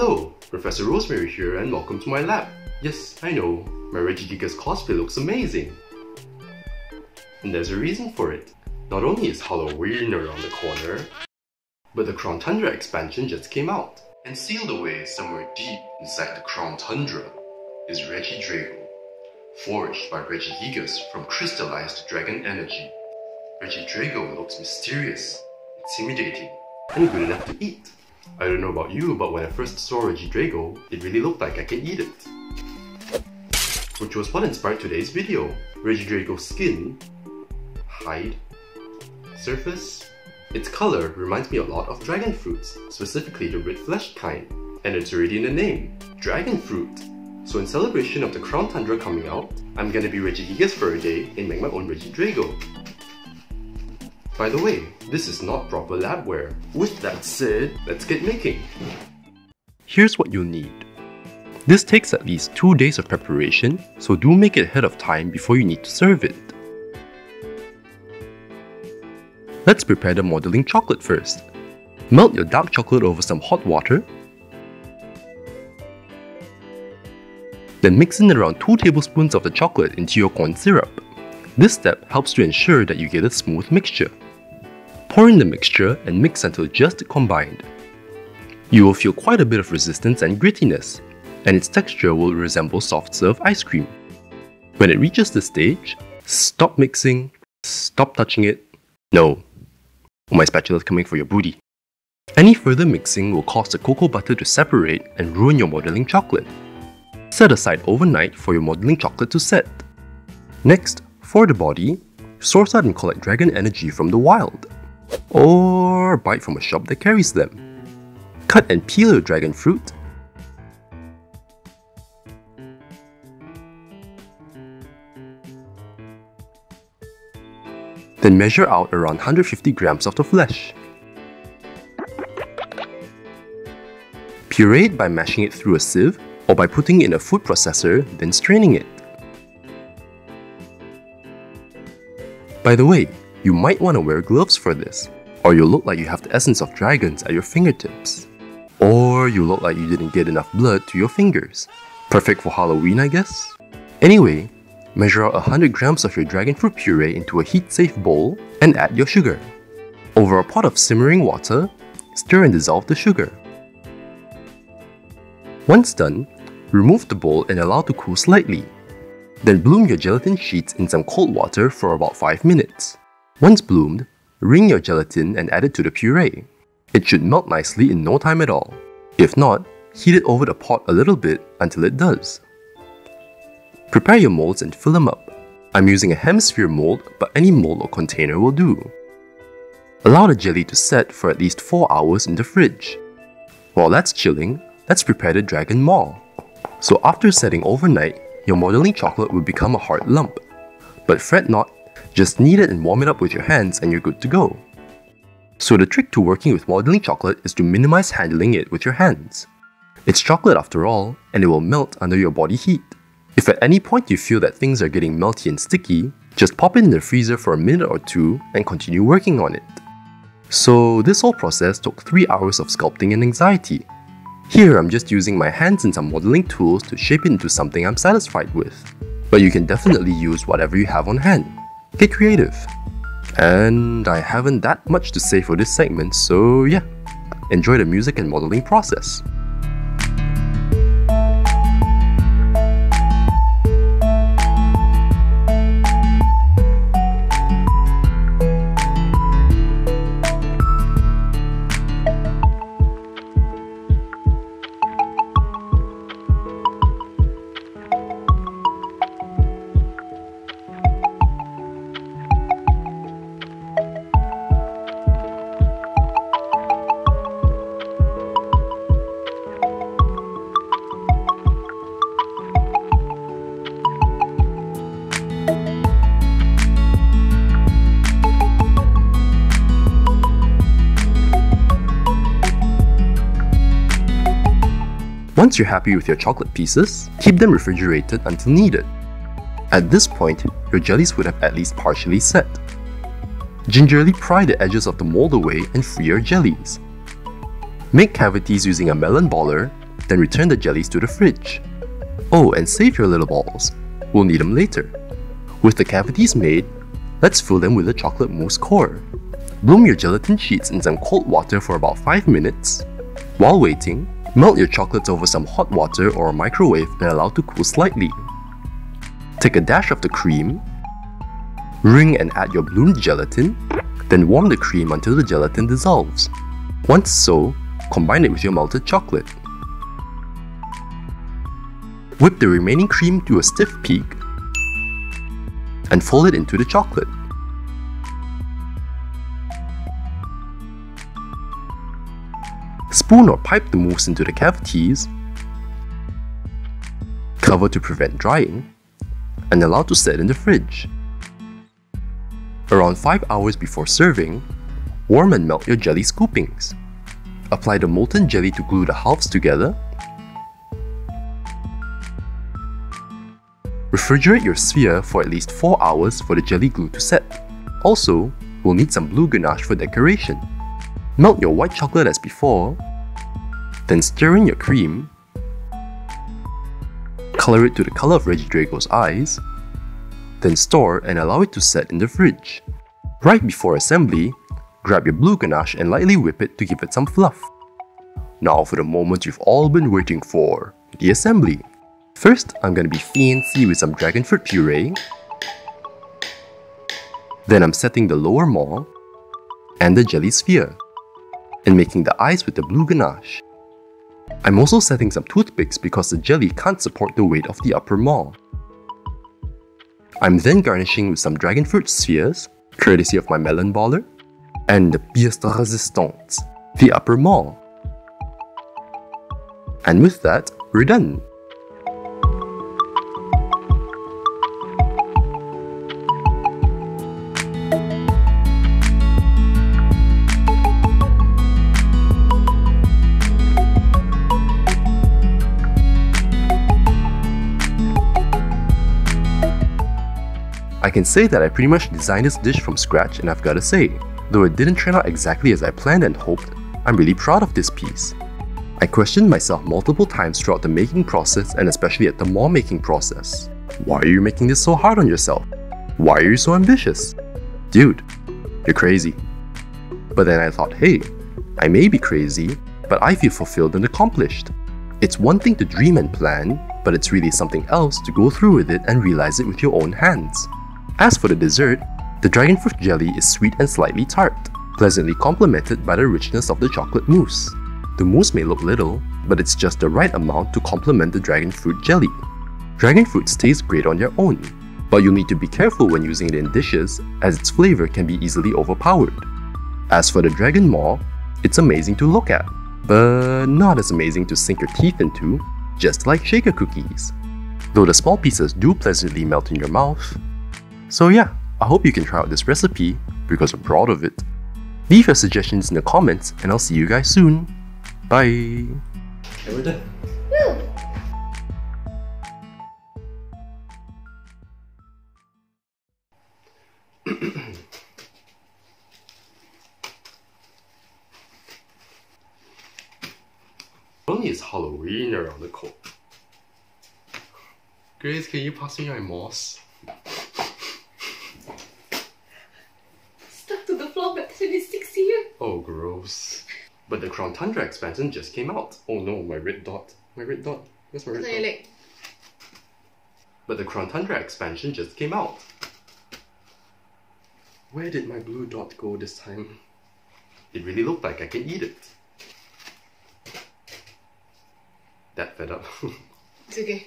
Hello, Professor Rosemary here and welcome to my lab. Yes, I know, my Regigigas cosplay looks amazing. And there's a reason for it. Not only is Halloween around the corner, but the Crown Tundra expansion just came out. And sealed away somewhere deep inside the Crown Tundra is Regidrago, forged by Regigigas from crystallized dragon energy. Regidrago looks mysterious, intimidating, and good enough to eat. I don't know about you, but when I first saw Regidrago, it really looked like I could eat it. Which was what inspired today's video. Regidrago's skin, hide, surface, its color reminds me a lot of dragon fruits, specifically the red fleshed kind. And it's already in the name, dragon fruit. So in celebration of the Crown Tundra coming out, I'm gonna be Regigigas for a day and make my own Regidrago. By the way, this is not proper labware. With that said, let's get making. Here's what you'll need. This takes at least 2 days of preparation, so do make it ahead of time before you need to serve it. Let's prepare the modeling chocolate first. Melt your dark chocolate over some hot water. Then mix in around 2 tablespoons of the chocolate into your corn syrup. This step helps to ensure that you get a smooth mixture. Pour in the mixture and mix until just combined. You will feel quite a bit of resistance and grittiness, and its texture will resemble soft serve ice cream. When it reaches this stage, stop mixing, stop touching it. No, my spatula is coming for your booty. Any further mixing will cause the cocoa butter to separate and ruin your modeling chocolate. Set aside overnight for your modeling chocolate to set. Next, for the body, source out and collect dragon energy from the wild or buy from a shop that carries them. Cut and peel your dragon fruit. Then measure out around 150 grams of the flesh. Puree it by mashing it through a sieve or by putting it in a food processor, then straining it. By the way, you might want to wear gloves for this, or you'll look like you have the essence of dragons at your fingertips. Or you look like you didn't get enough blood to your fingers. Perfect for Halloween, I guess? Anyway, measure out 100 grams of your dragon fruit puree into a heat-safe bowl and add your sugar. Over a pot of simmering water, stir and dissolve the sugar. Once done, remove the bowl and allow to cool slightly. Then bloom your gelatin sheets in some cold water for about 5 minutes. Once bloomed, wring your gelatin and add it to the puree. It should melt nicely in no time at all. If not, heat it over the pot a little bit until it does. Prepare your molds and fill them up. I'm using a hemisphere mold, but any mold or container will do. Allow the jelly to set for at least 4 hours in the fridge. While that's chilling, let's prepare the dragon maw. So after setting overnight, your modeling chocolate will become a hard lump. But fret not just knead it and warm it up with your hands and you're good to go. So the trick to working with modeling chocolate is to minimize handling it with your hands. It's chocolate after all, and it will melt under your body heat. If at any point you feel that things are getting melty and sticky, just pop it in the freezer for a minute or two and continue working on it. So this whole process took 3 hours of sculpting and anxiety. Here I'm just using my hands and some modeling tools to shape it into something I'm satisfied with. But you can definitely use whatever you have on hand. Get creative. And I haven't that much to say for this segment, so yeah, enjoy the music and modeling process. Once you're happy with your chocolate pieces, keep them refrigerated until needed. At this point, your jellies would have at least partially set. Gingerly pry the edges of the mold away and free your jellies. Make cavities using a melon baller, then return the jellies to the fridge. Oh, and save your little balls. We'll need them later. With the cavities made, let's fill them with the chocolate mousse core. Bloom your gelatin sheets in some cold water for about 5 minutes. While waiting, melt your chocolates over some hot water or a microwave and allow to cool slightly. Take a dash of the cream, wring and add your bloomed gelatin, then warm the cream until the gelatin dissolves. Once so, combine it with your melted chocolate. Whip the remaining cream to a stiff peak and fold it into the chocolate. Spoon or pipe the mousse into the cavities, cover to prevent drying, and allow to set in the fridge. Around 5 hours before serving, warm and melt your jelly scoopings. Apply the molten jelly to glue the halves together Refrigerate your sphere for at least 4 hours for the jelly glue to set. Also, we'll need some blue ganache for decoration. Melt your white chocolate as before, then stir in your cream, color it to the color of Regidrago's eyes, then store and allow it to set in the fridge. Right before assembly, grab your blue ganache and lightly whip it to give it some fluff. Now for the moment you've all been waiting for, the assembly. First, I'm gonna be fancy with some dragon fruit puree. Then I'm setting the lower maw and the jelly sphere and making the eyes with the blue ganache. I'm also setting some toothpicks because the jelly can't support the weight of the upper maw. I'm then garnishing with some dragon fruit spheres, courtesy of my melon baller, and the pièce de résistance, the upper maw. And with that, we're done. I can say that I pretty much designed this dish from scratch and I've gotta say, though it didn't turn out exactly as I planned and hoped, I'm really proud of this piece. I questioned myself multiple times throughout the making process and especially at the maw making process. Why are you making this so hard on yourself? Why are you so ambitious? Dude, you're crazy. But then I thought, hey, I may be crazy, but I feel fulfilled and accomplished. It's one thing to dream and plan, but it's really something else to go through with it and realize it with your own hands. As for the dessert, the dragon fruit jelly is sweet and slightly tart, pleasantly complemented by the richness of the chocolate mousse. The mousse may look little, but it's just the right amount to complement the dragon fruit jelly. Dragon fruits taste great on their own, but you'll need to be careful when using it in dishes as its flavor can be easily overpowered. As for the dragon maw, it's amazing to look at, but not as amazing to sink your teeth into, just like shaker cookies. Though the small pieces do pleasantly melt in your mouth, so yeah, I hope you can try out this recipe because I'm proud of it. Leave your suggestions in the comments and I'll see you guys soon. Bye! Okay, we're done. Woo! Only it's Halloween around the corner. Grace, can you pass me my moss? Oh, gross. But the Crown Tundra expansion just came out. Oh no, my red dot. My red dot. Where's my red dot? Leg. But the Crown Tundra expansion just came out. Where did my blue dot go this time? It really looked like I can eat it. That fed up. it's okay.